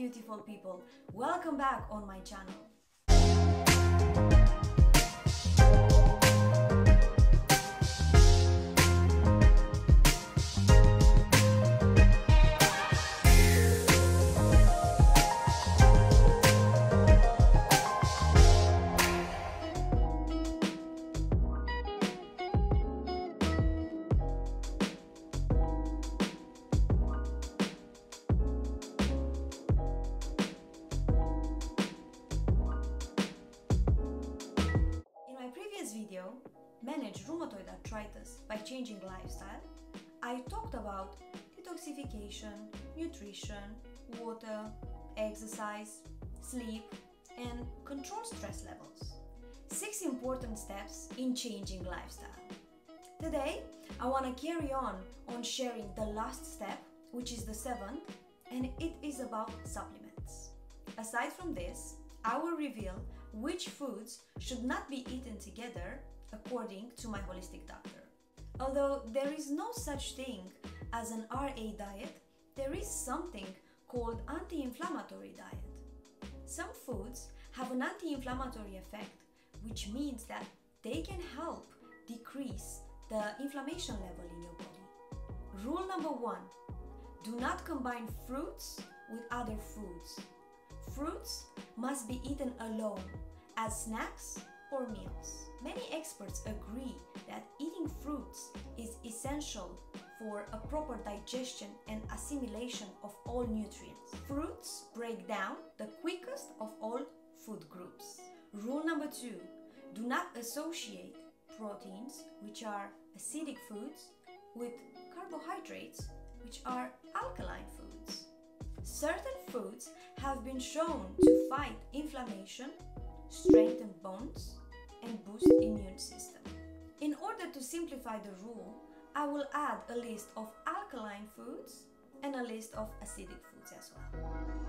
beautiful people, welcome back on my channel. Manage Rheumatoid Arthritis by Changing Lifestyle, I talked about detoxification, nutrition, water, exercise, sleep, and control stress levels. Six important steps in changing lifestyle. Today, I want to carry on on sharing the last step, which is the seventh, and it is about supplements. Aside from this, I will reveal which foods should not be eaten together according to my holistic doctor. Although there is no such thing as an RA diet, there is something called anti-inflammatory diet. Some foods have an anti-inflammatory effect, which means that they can help decrease the inflammation level in your body. Rule number 1: Do not combine fruits with other foods. Fruits must be eaten alone as snacks or meals. Many experts agree that eating fruits is essential for a proper digestion and assimilation of all nutrients. Fruits break down the quickest of all food groups. Rule number two do not associate proteins, which are acidic foods, with carbohydrates, which are alkaline foods. Certain foods have been shown to fight inflammation, strengthen bones, and boost immune system. In order to simplify the rule, I will add a list of alkaline foods and a list of acidic foods as well.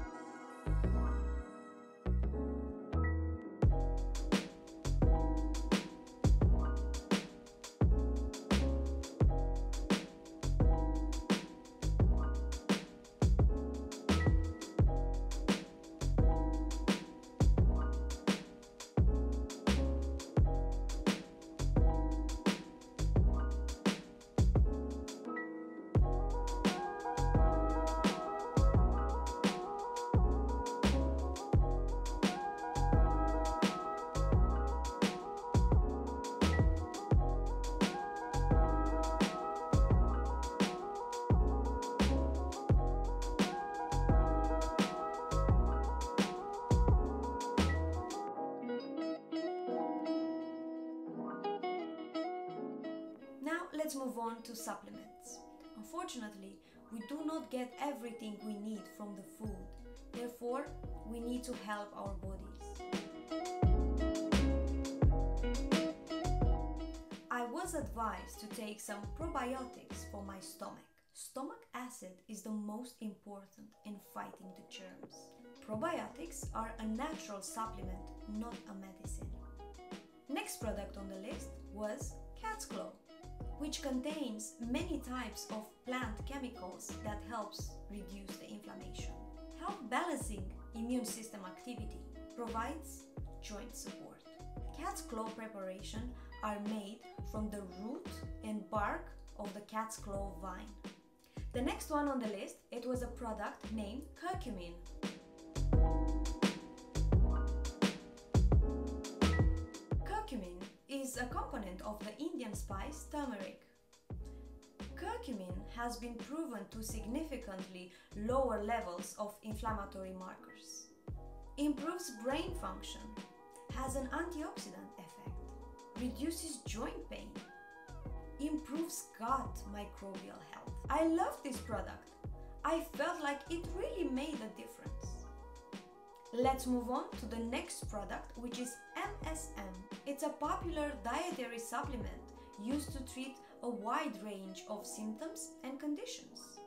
Let's move on to supplements. Unfortunately, we do not get everything we need from the food. Therefore, we need to help our bodies. I was advised to take some probiotics for my stomach. Stomach acid is the most important in fighting the germs. Probiotics are a natural supplement, not a medicine. Next product on the list was Cat's Claw, which contains many types of plant chemicals that helps reduce the inflammation. Help balancing immune system activity, provides joint support. Cat's claw preparation are made from the root and bark of the cat's claw vine. The next one on the list, it was a product named curcumin. Curcumin is a component of the Indian spice turmeric. Curcumin has been proven to significantly lower levels of inflammatory markers, improves brain function, has an antioxidant effect, reduces joint pain, improves gut microbial health. I love this product. I felt like it really made a difference. Let's move on to the next product, which is MSM. It's a popular dietary supplement used to treat a wide range of symptoms and conditions.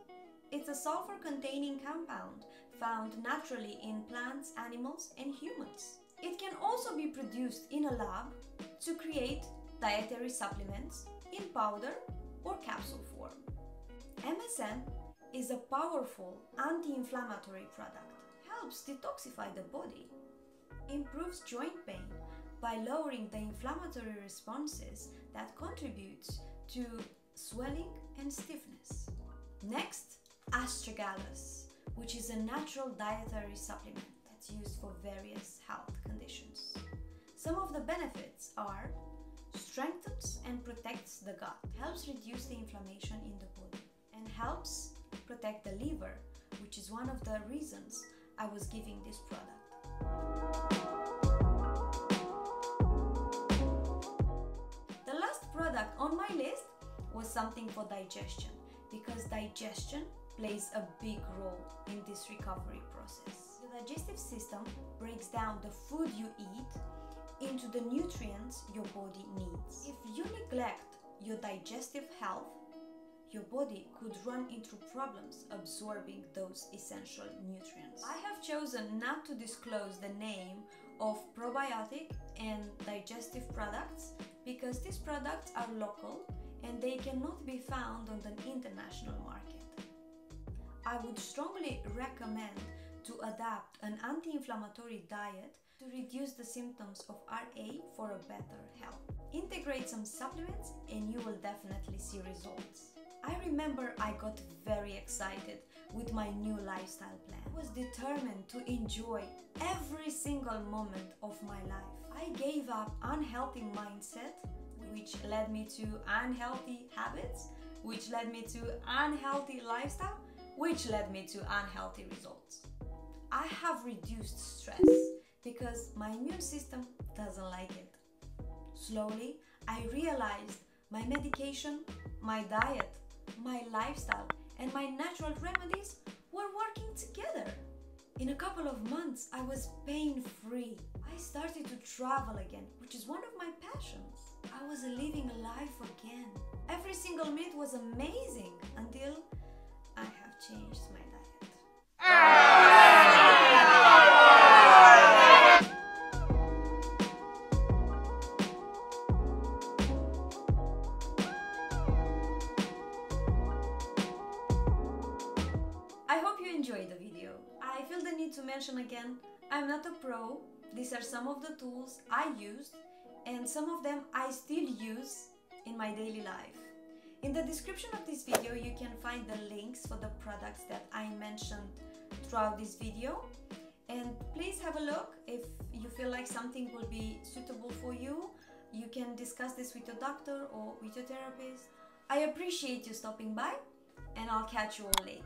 It's a sulfur containing compound found naturally in plants, animals, and humans. It can also be produced in a lab to create dietary supplements in powder or capsule form. MSM is a powerful anti inflammatory product, helps detoxify the body, improves joint pain by lowering the inflammatory responses that contributes to swelling and stiffness. Next, astragalus, which is a natural dietary supplement that's used for various health conditions. Some of the benefits are strengthens and protects the gut, helps reduce the inflammation in the body, and helps protect the liver, which is one of the reasons I was giving this product. Something for digestion because digestion plays a big role in this recovery process. The digestive system breaks down the food you eat into the nutrients your body needs. If you neglect your digestive health, your body could run into problems absorbing those essential nutrients. I have chosen not to disclose the name of probiotic and digestive products because these products are local and they cannot be found on the international market. I would strongly recommend to adapt an anti inflammatory diet to reduce the symptoms of RA for a better health. Integrate some supplements and you will definitely see results. I remember I got very excited with my new lifestyle plan. I was determined to enjoy every single moment of my life. I gave up unhealthy mindset which led me to unhealthy habits, which led me to unhealthy lifestyle, which led me to unhealthy results. I have reduced stress because my immune system doesn't like it. Slowly, I realized my medication, my diet, my lifestyle, and my natural remedies were working together. In a couple of months, I was pain free. I started to travel again, which is one of my passions. Was living life again. Every single minute was amazing until I have changed my diet. I hope you enjoyed the video. I feel the need to mention again, I'm not a pro. These are some of the tools I used and some of them I still in my daily life. In the description of this video you can find the links for the products that I mentioned throughout this video and please have a look if you feel like something will be suitable for you. You can discuss this with your doctor or with your therapist. I appreciate you stopping by and I'll catch you all later.